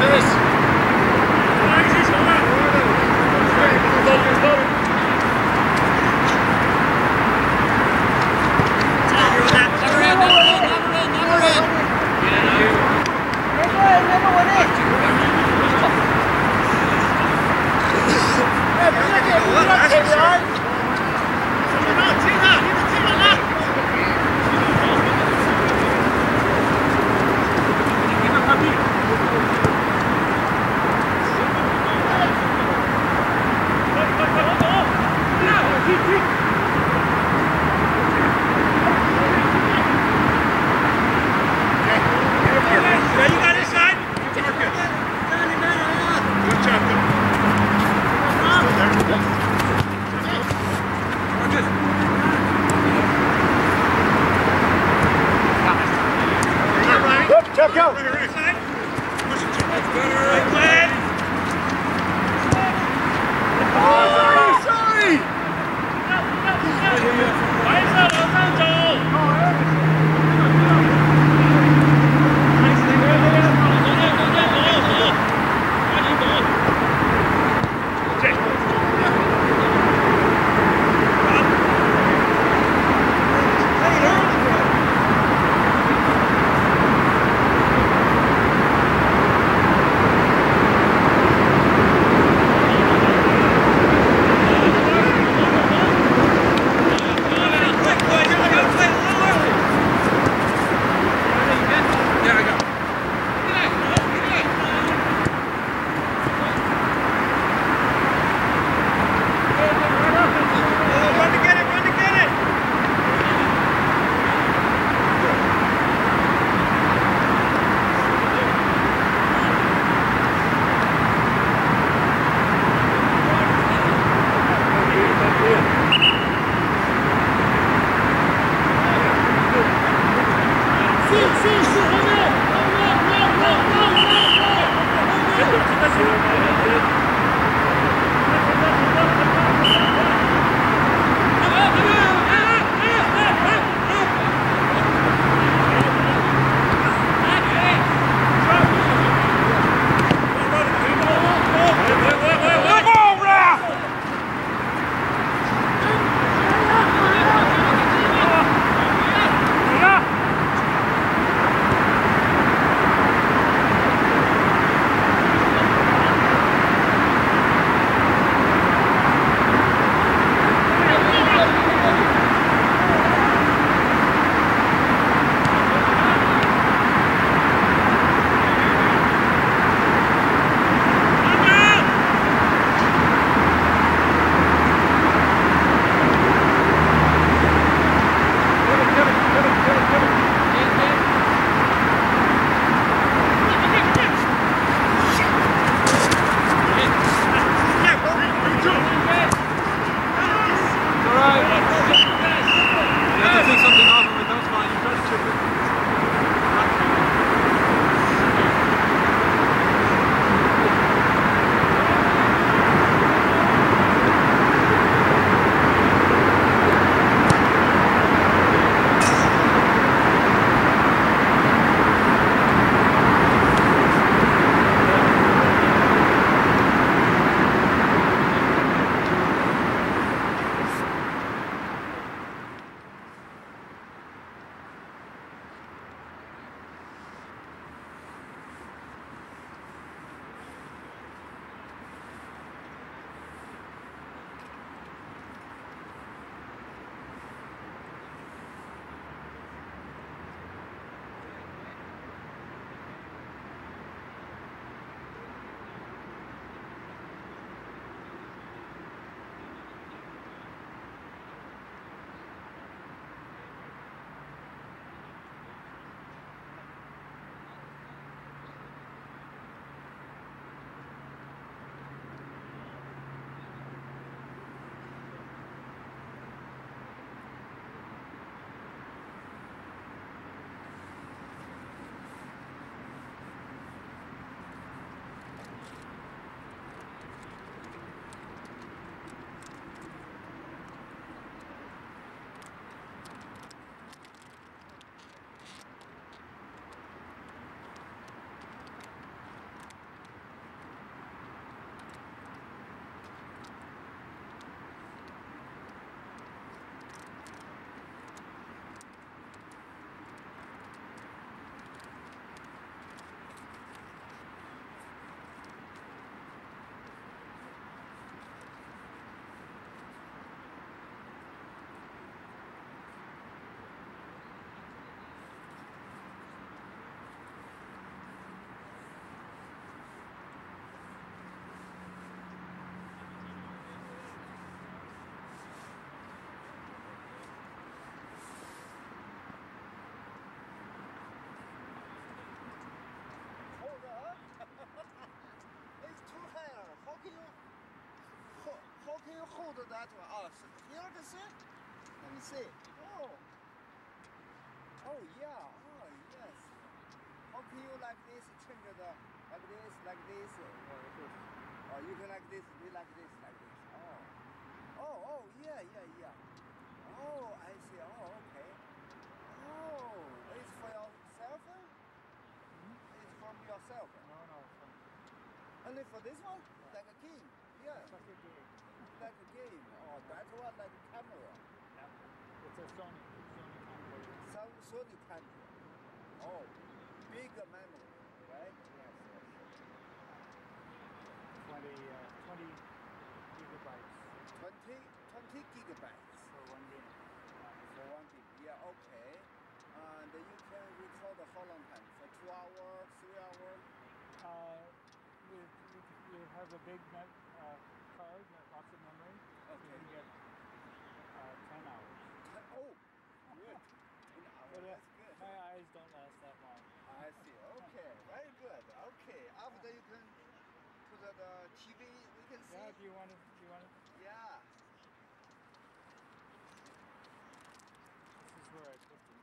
this. Can you hold that one? Oh, you can see? Let me see. Oh. Oh, yeah. Oh, yes. How can you like this change the, like this, like this? Oh, you can like this, you like this, like this. Oh. Oh, oh, yeah, yeah, yeah. Oh, I see. Oh, okay. Oh, it's for yourself? It's from yourself. No, no, from Only for this one? Like a king? Yeah, like a game. game. Oh, that one like a camera. Yeah. It's a Sony, Sony camcorder. Some Sony camera. Oh, big memory, right? Yes, yes. 20, uh, 20 gigabytes 20, 20 gigabytes for one game. for one gig. Yeah, okay. And you can record how long time? For two hours, three hours? Uh, we, we, we have a big mem- uh, card, uh, lots of memory. Okay. You can get uh, 10 hours. Oh, good. Ten hours, But uh, that's good. my eyes don't last that long. I see. Okay, very good. Okay, after you can put the the TV, we can see. Yeah, do you want to, do you want to, Yeah. this is where I put them.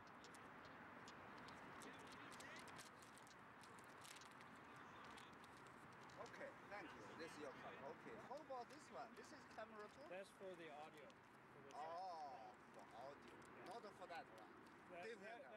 Okay, thank you. This is your color. Okay. How about this one? This is camera too? That's for the audio. For the. Oh, for audio. Not for that one. That, different. that,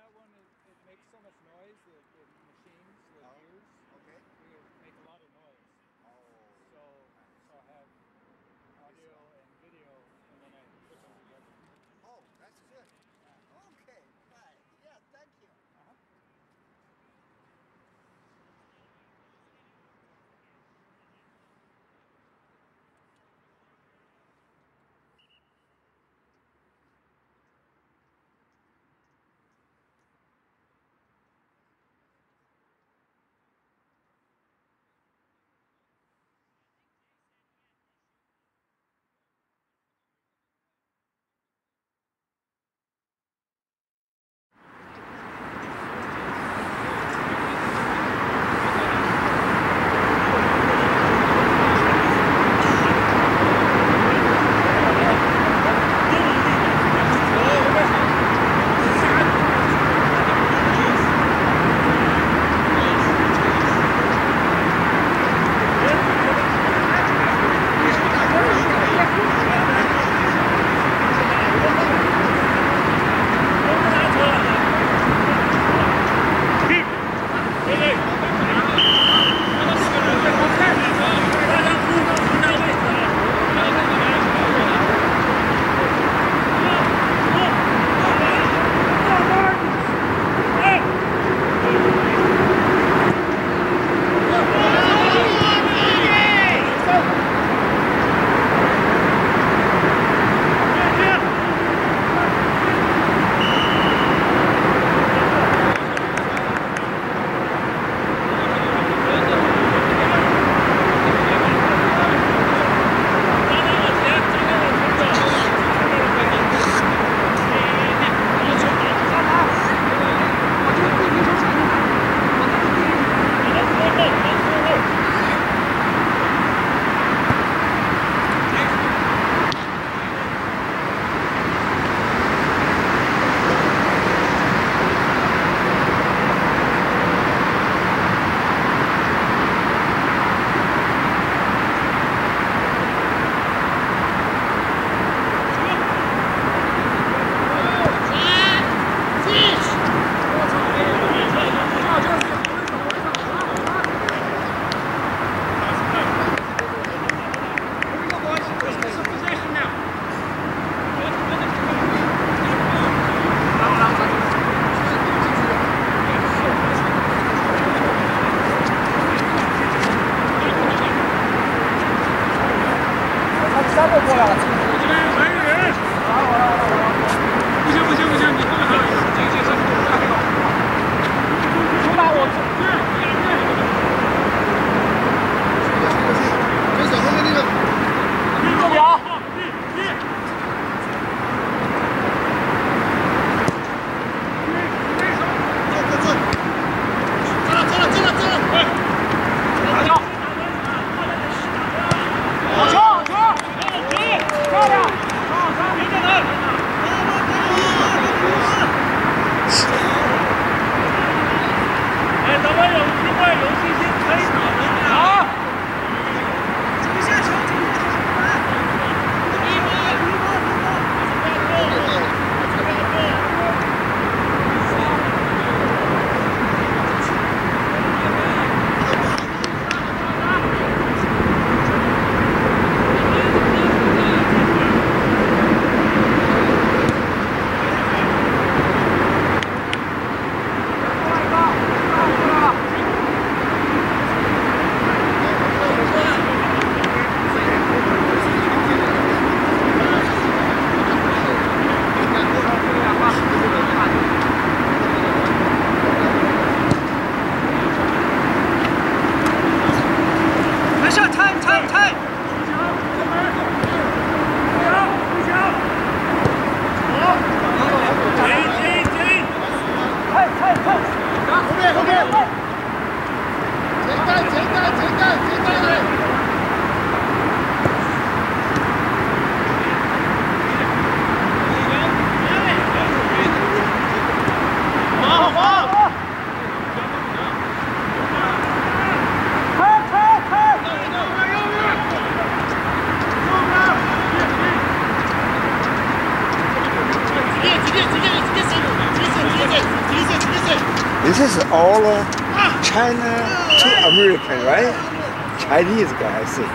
Chinese guy, I see.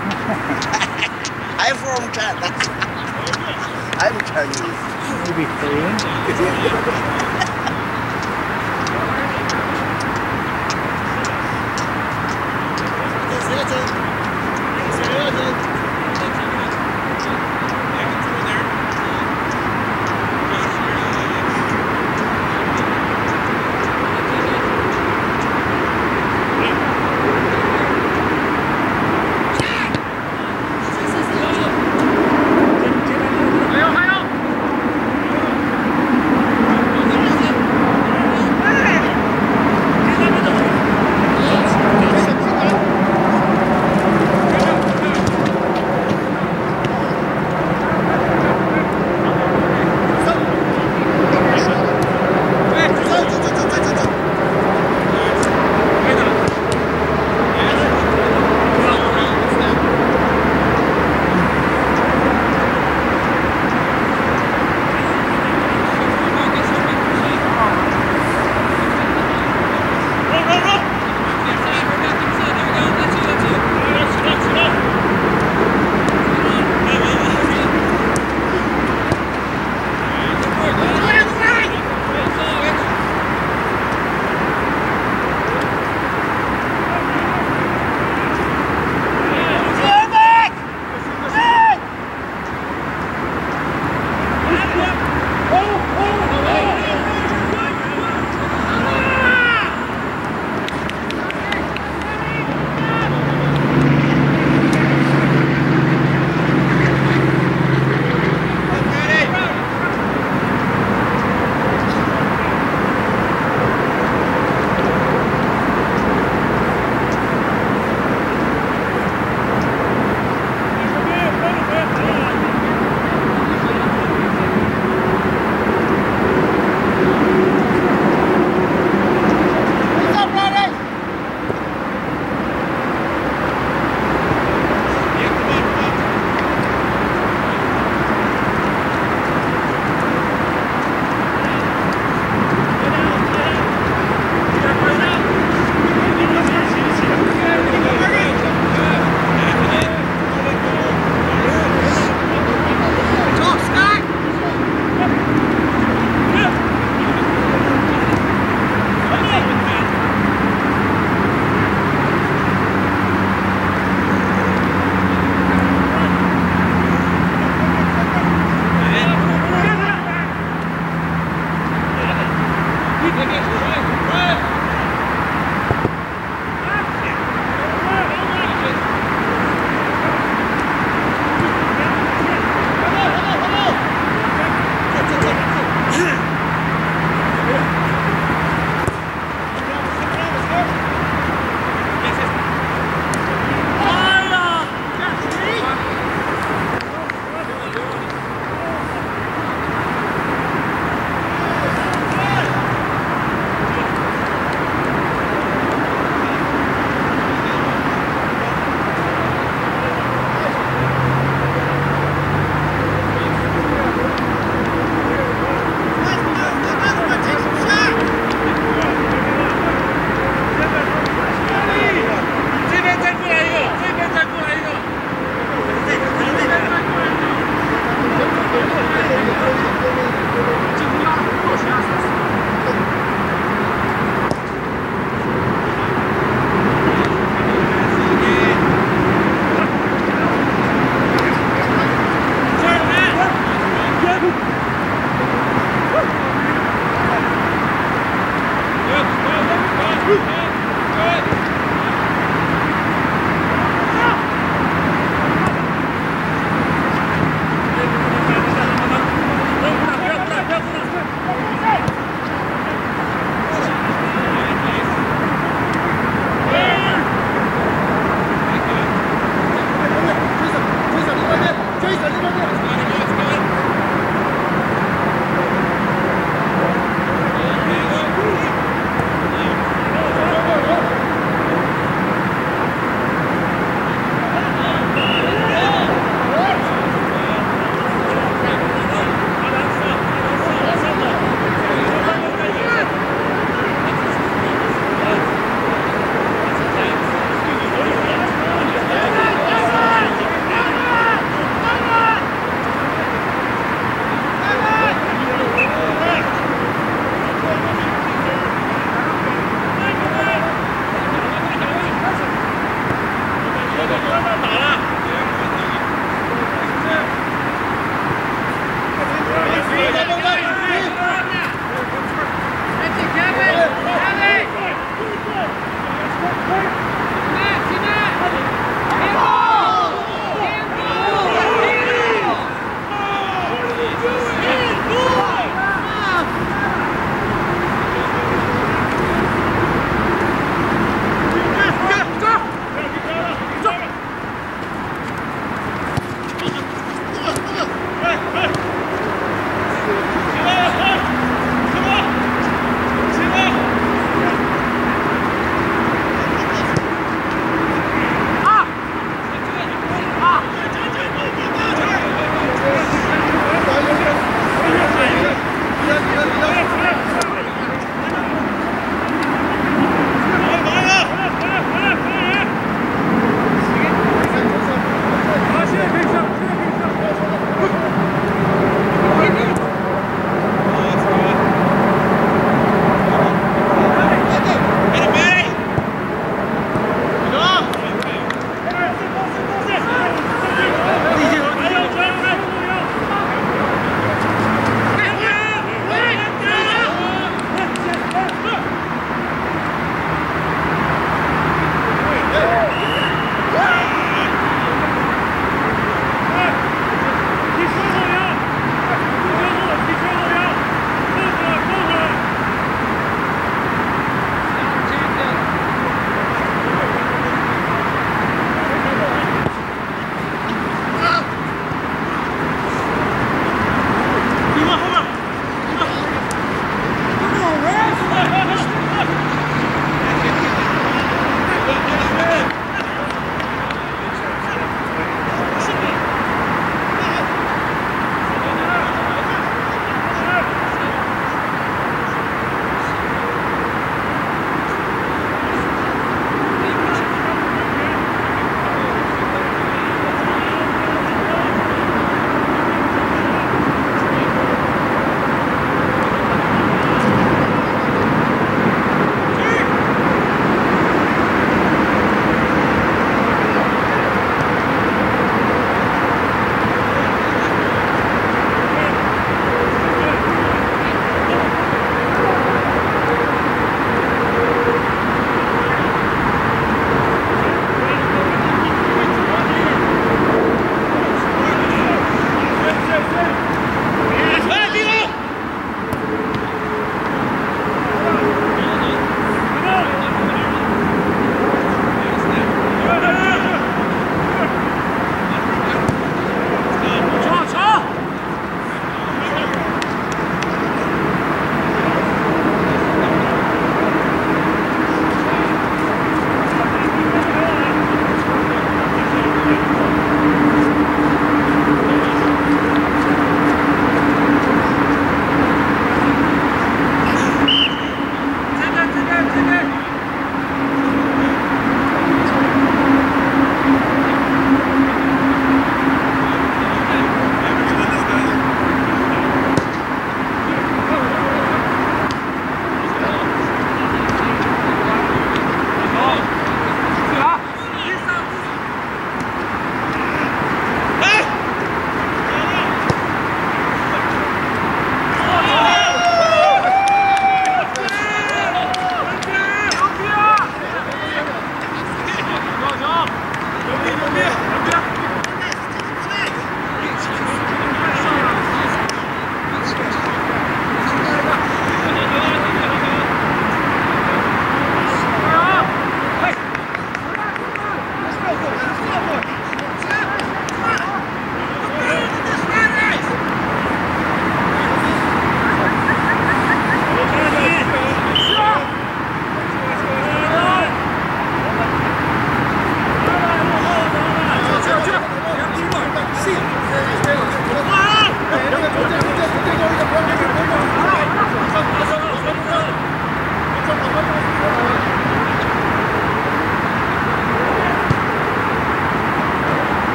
I'm from China. I'm Chinese. Maybe Korean.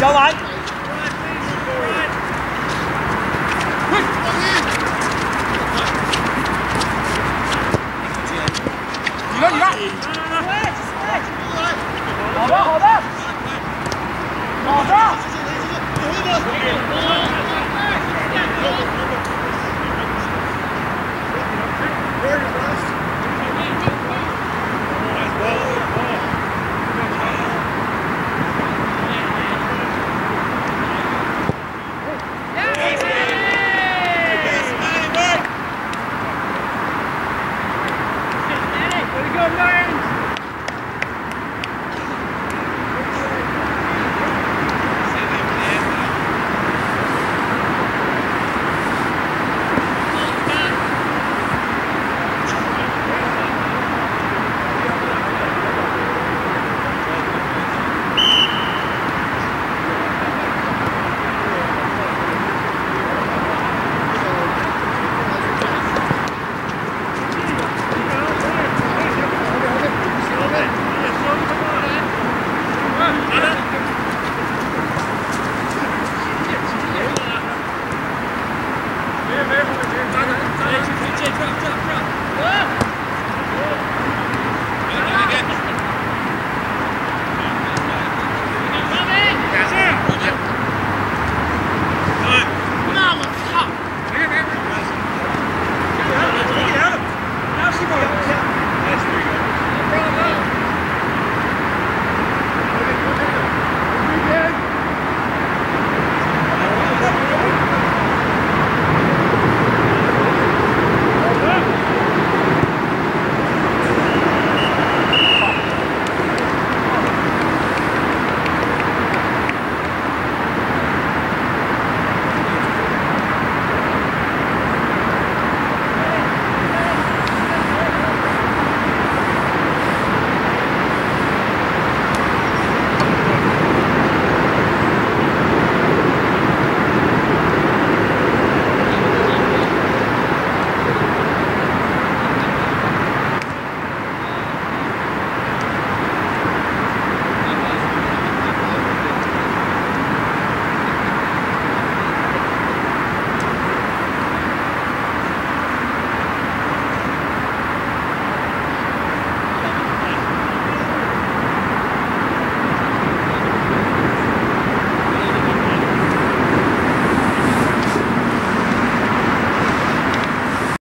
交完。